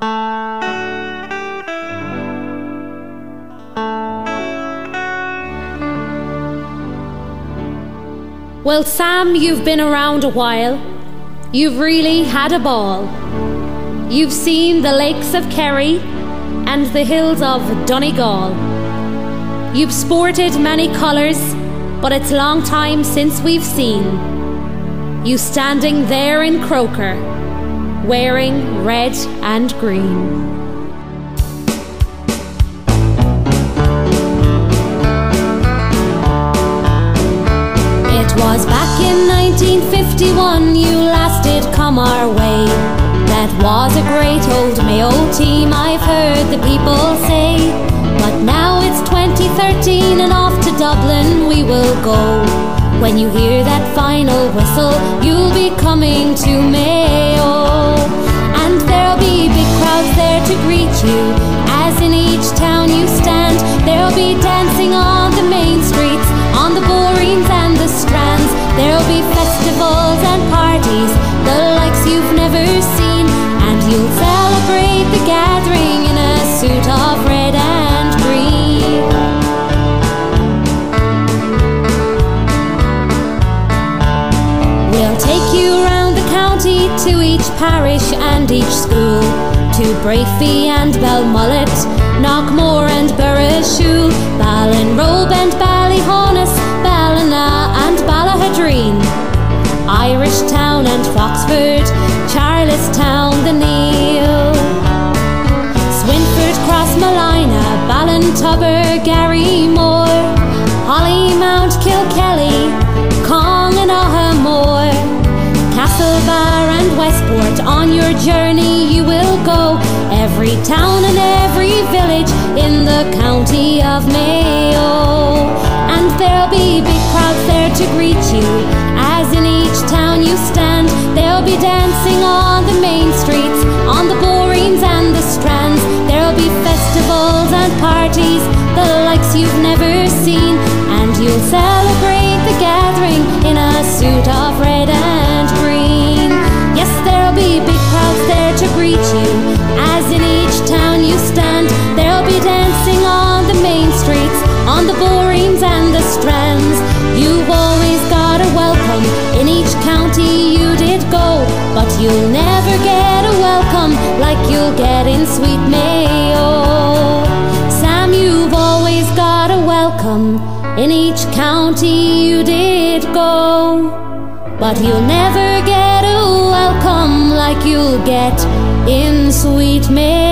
Well, Sam, you've been around a while. You've really had a ball. You've seen the lakes of Kerry and the hills of Donegal. You've sported many colours, but it's long time since we've seen you standing there in Croker, wearing red and green. It was back in 1951 you last did come our way. That was a great old Mayo team, I've heard the people say. But now it's 2013 and off to Dublin we will go. When you hear that final whistle, you'll be coming to Mayo. You. As in each town you stand, there'll be dancing on the main streets, on the boreens and the strands. There'll be festivals and parties, the likes you've never seen. And you'll celebrate the gathering in a suit of red and green. We'll take you around the county to each parish and each school. To Breaffy and Belmullet, Knockmore and Burrishoole, Ballinrobe and Ballyhaunis, Ballina and Ballaghaderreen, Irish Town and Foxford, Charlestown, the Neale, Swinford, Cross Crossmolina, Ballintubber, Garrymore, Hollymount, Kilkelly, Cong and Aghamore, Castlebar and Westport. On your journey. Every town and every village in the county of Mayo. And there'll be big crowds there to greet you. As in each town you stand, they'll be dancing on the main streets, on the boreens and the strands. There'll be festivals and parties, the likes you've never seen. And you'll celebrate on the boreens and the strands. You've always got a welcome in each county you did go, but you'll never get a welcome like you'll get in sweet Mayo. Sam, you've always got a welcome in each county you did go. But you'll never get a welcome like you'll get in sweet Mayo.